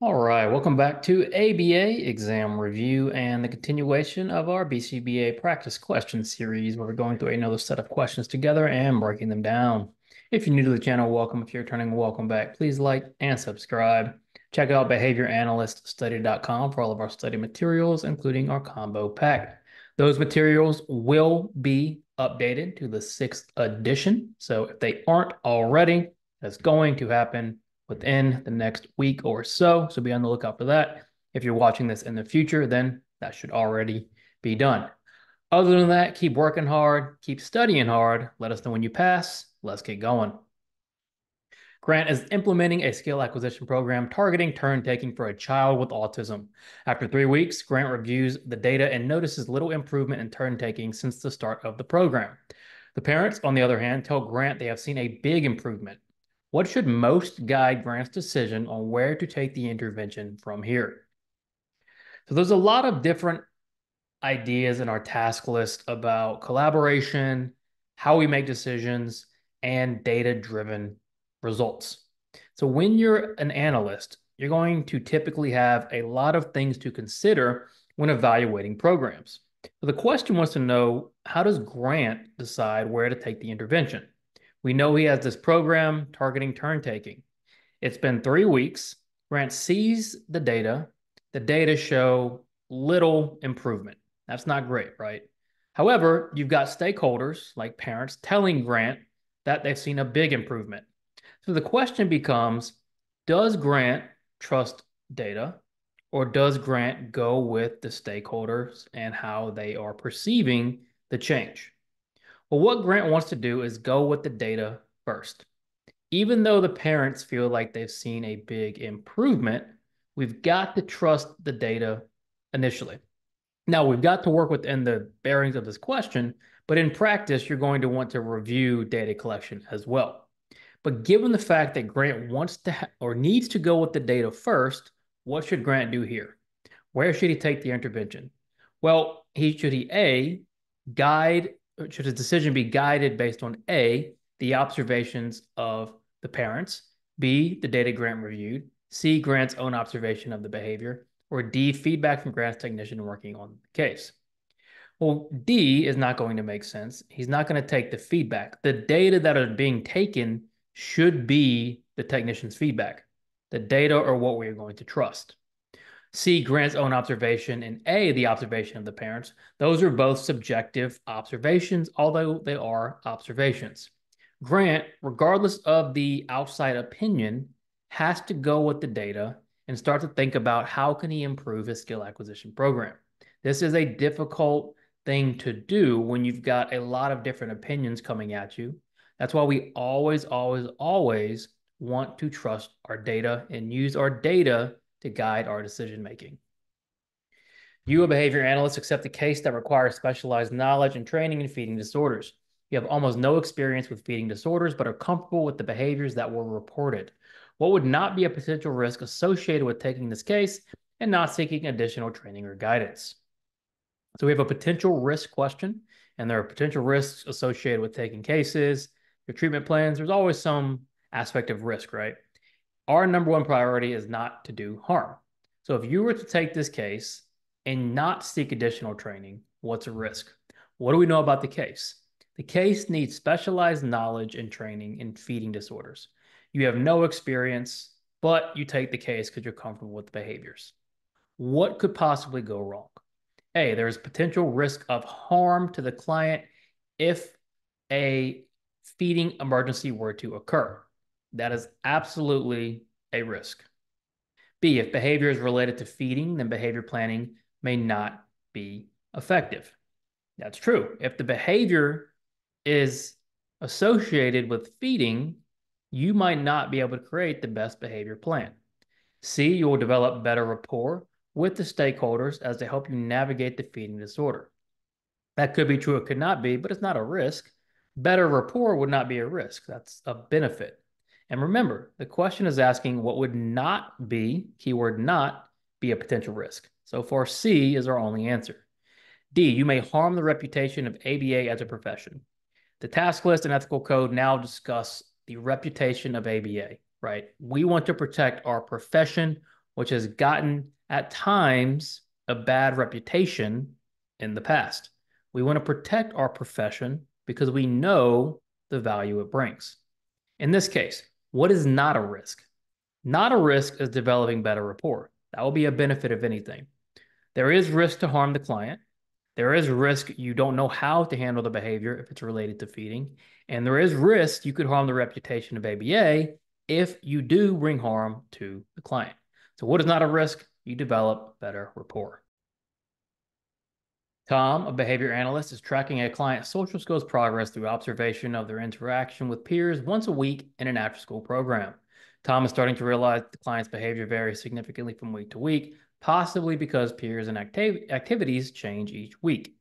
All right, welcome back to ABA exam review and the continuation of our BCBA practice question series where we're going through another set of questions together and breaking them down. If you're new to the channel, welcome. If you're returning, welcome back. Please like and subscribe. Check out behavioranalyststudy.com for all of our study materials, including our combo pack. Those materials will be updated to the sixth edition. So if they aren't already, that's going to happen within the next week or so. So be on the lookout for that. If you're watching this in the future, then that should already be done. Other than that, keep working hard, keep studying hard. Let us know when you pass. Let's get going. Grant is implementing a skill acquisition program targeting turn taking for a child with autism. After three weeks, Grant reviews the data and notices little improvement in turn taking since the start of the program. The parents, on the other hand, tell Grant they have seen a big improvement. What should most guide Grant's decision on where to take the intervention from here? So there's a lot of different ideas in our task list about collaboration, how we make decisions, and data-driven results. So when you're an analyst, you're going to typically have a lot of things to consider when evaluating programs. So the question wants to know, how does Grant decide where to take the intervention? We know he has this program targeting turn taking. It's been three weeks. Grant sees the data. The data show little improvement. That's not great, right? However, you've got stakeholders like parents telling Grant that they've seen a big improvement. So the question becomes Does Grant trust data or does Grant go with the stakeholders and how they are perceiving the change? Well, what Grant wants to do is go with the data first. Even though the parents feel like they've seen a big improvement, we've got to trust the data initially. Now, we've got to work within the bearings of this question, but in practice, you're going to want to review data collection as well. But given the fact that Grant wants to or needs to go with the data first, what should Grant do here? Where should he take the intervention? Well, he should he A, guide should his decision be guided based on A, the observations of the parents, B, the data Grant reviewed, C, Grant's own observation of the behavior, or D, feedback from Grant's technician working on the case? Well, D is not going to make sense. He's not going to take the feedback. The data that are being taken should be the technician's feedback. The data are what we are going to trust. C, Grant's own observation, and A, the observation of the parents. Those are both subjective observations, although they are observations. Grant, regardless of the outside opinion, has to go with the data and start to think about how can he improve his skill acquisition program. This is a difficult thing to do when you've got a lot of different opinions coming at you. That's why we always, always, always want to trust our data and use our data to guide our decision making. You, a behavior analyst, accept a case that requires specialized knowledge and training in feeding disorders. You have almost no experience with feeding disorders, but are comfortable with the behaviors that were reported. What would not be a potential risk associated with taking this case and not seeking additional training or guidance? So we have a potential risk question, and there are potential risks associated with taking cases, your treatment plans. There's always some aspect of risk, right? Our number one priority is not to do harm. So if you were to take this case and not seek additional training, what's a risk? What do we know about the case? The case needs specialized knowledge and training in feeding disorders. You have no experience, but you take the case because you're comfortable with the behaviors. What could possibly go wrong? A, there's potential risk of harm to the client if a feeding emergency were to occur. That is absolutely a risk. B, if behavior is related to feeding, then behavior planning may not be effective. That's true. If the behavior is associated with feeding, you might not be able to create the best behavior plan. C, you will develop better rapport with the stakeholders as they help you navigate the feeding disorder. That could be true, it could not be, but it's not a risk. Better rapport would not be a risk. That's a benefit. And remember, the question is asking what would not be, keyword not, be a potential risk. So for C is our only answer. D, you may harm the reputation of ABA as a profession. The task list and ethical code now discuss the reputation of ABA, right? We want to protect our profession which has gotten at times a bad reputation in the past. We want to protect our profession because we know the value it brings. In this case, what is not a risk? Not a risk is developing better rapport. That will be a benefit of anything. There is risk to harm the client. There is risk you don't know how to handle the behavior if it's related to feeding. And there is risk you could harm the reputation of ABA if you do bring harm to the client. So, what is not a risk? You develop better rapport. Tom, a behavior analyst, is tracking a client's social skills progress through observation of their interaction with peers once a week in an after school program. Tom is starting to realize the client's behavior varies significantly from week to week, possibly because peers and activ activities change each week.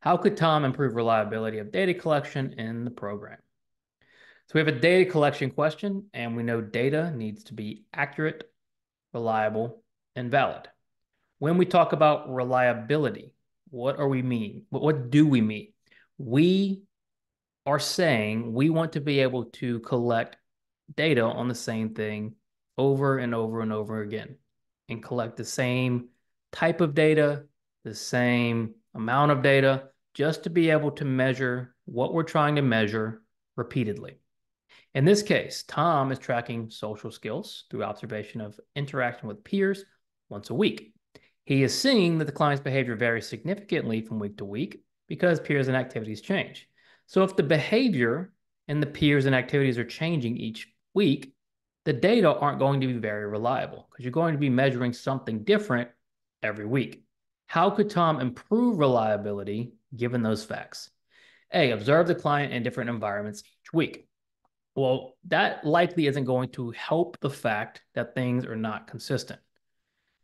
How could Tom improve reliability of data collection in the program? So we have a data collection question, and we know data needs to be accurate, reliable, and valid. When we talk about reliability, what are we mean? What, what do we mean? We are saying we want to be able to collect data on the same thing over and over and over again and collect the same type of data, the same amount of data, just to be able to measure what we're trying to measure repeatedly. In this case, Tom is tracking social skills through observation of interaction with peers once a week. He is seeing that the client's behavior varies significantly from week to week because peers and activities change. So if the behavior and the peers and activities are changing each week, the data aren't going to be very reliable because you're going to be measuring something different every week. How could Tom improve reliability given those facts? A, observe the client in different environments each week. Well, that likely isn't going to help the fact that things are not consistent.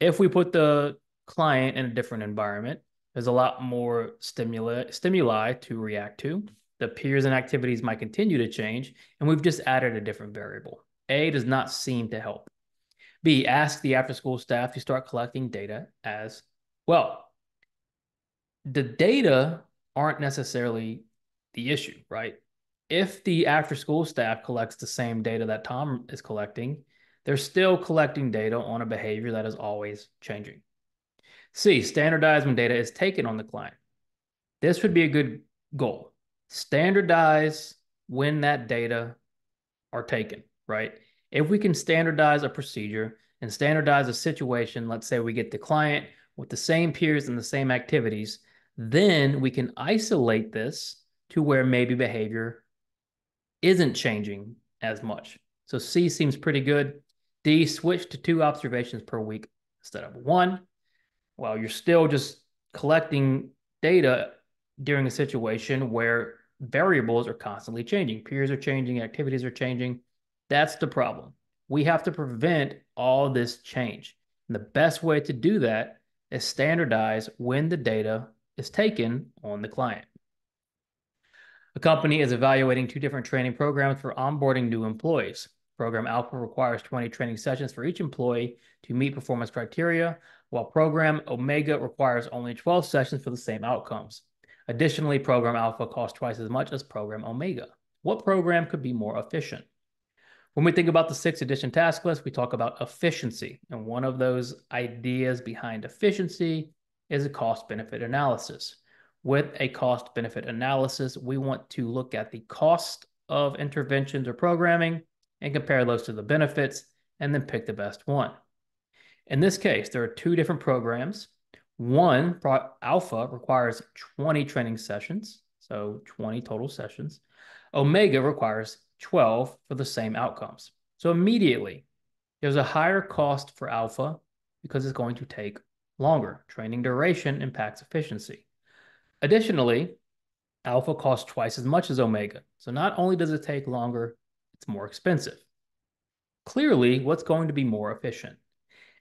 If we put the client in a different environment, there's a lot more stimuli, stimuli to react to. The peers and activities might continue to change, and we've just added a different variable. A does not seem to help. B, ask the after school staff to start collecting data as well. The data aren't necessarily the issue, right? If the after school staff collects the same data that Tom is collecting, they're still collecting data on a behavior that is always changing. C, standardize when data is taken on the client. This would be a good goal. Standardize when that data are taken right? If we can standardize a procedure and standardize a situation, let's say we get the client with the same peers and the same activities, then we can isolate this to where maybe behavior isn't changing as much. So C seems pretty good. D, switch to two observations per week instead of one. Well, you're still just collecting data during a situation where variables are constantly changing. Peers are changing, activities are changing. That's the problem. We have to prevent all this change. And the best way to do that is standardize when the data is taken on the client. A company is evaluating two different training programs for onboarding new employees. Program Alpha requires 20 training sessions for each employee to meet performance criteria, while Program Omega requires only 12 sessions for the same outcomes. Additionally, Program Alpha costs twice as much as Program Omega. What program could be more efficient? When we think about the sixth edition task list, we talk about efficiency. And one of those ideas behind efficiency is a cost benefit analysis. With a cost benefit analysis, we want to look at the cost of interventions or programming and compare those to the benefits and then pick the best one. In this case, there are two different programs. One, Alpha, requires 20 training sessions, so 20 total sessions. Omega requires 12 for the same outcomes. So immediately, there's a higher cost for alpha because it's going to take longer. Training duration impacts efficiency. Additionally, alpha costs twice as much as omega. So not only does it take longer, it's more expensive. Clearly, what's going to be more efficient?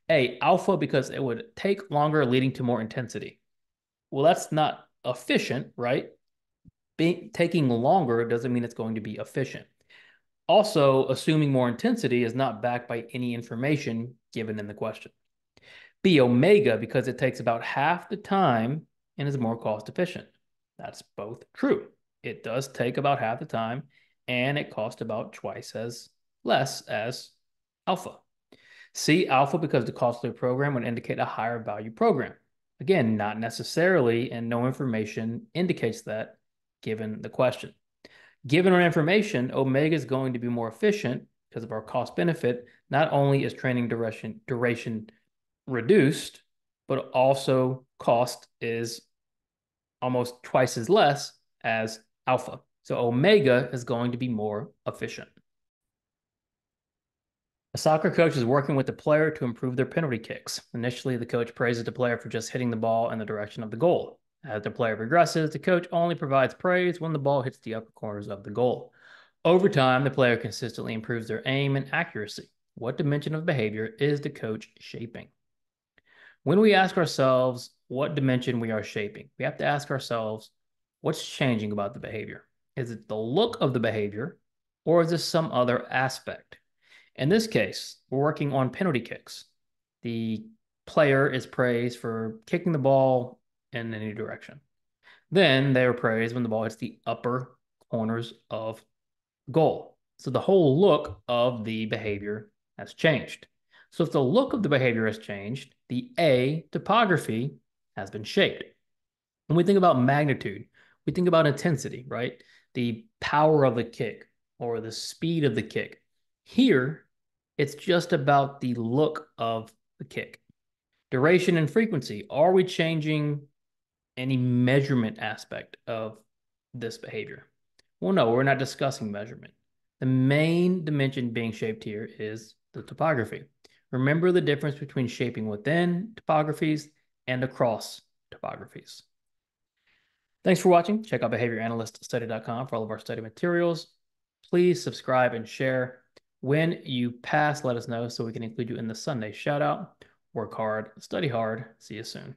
A, alpha because it would take longer, leading to more intensity. Well, that's not efficient, right? Being, taking longer doesn't mean it's going to be efficient. Also, assuming more intensity is not backed by any information given in the question. B, omega, because it takes about half the time and is more cost efficient. That's both true. It does take about half the time and it costs about twice as less as alpha. C, alpha, because the costlier program would indicate a higher value program. Again, not necessarily, and no information indicates that given the question. Given our information, omega is going to be more efficient because of our cost benefit. Not only is training duration, duration reduced, but also cost is almost twice as less as alpha. So omega is going to be more efficient. A soccer coach is working with the player to improve their penalty kicks. Initially, the coach praises the player for just hitting the ball in the direction of the goal. As the player progresses, the coach only provides praise when the ball hits the upper corners of the goal. Over time, the player consistently improves their aim and accuracy. What dimension of behavior is the coach shaping? When we ask ourselves what dimension we are shaping, we have to ask ourselves what's changing about the behavior? Is it the look of the behavior or is this some other aspect? In this case, we're working on penalty kicks. The player is praised for kicking the ball in any direction. Then they are praised when the ball hits the upper corners of goal. So the whole look of the behavior has changed. So if the look of the behavior has changed, the A topography has been shaped. When we think about magnitude, we think about intensity, right? The power of the kick or the speed of the kick. Here, it's just about the look of the kick. Duration and frequency. Are we changing any measurement aspect of this behavior? Well, no, we're not discussing measurement. The main dimension being shaped here is the topography. Remember the difference between shaping within topographies and across topographies. Thanks for watching. Check out behavioranalyststudy.com for all of our study materials. Please subscribe and share. When you pass, let us know so we can include you in the Sunday shout out. Work hard, study hard. See you soon.